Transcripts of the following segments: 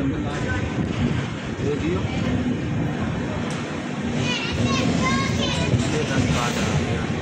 Thank you.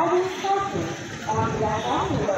Bible Council on the Bible.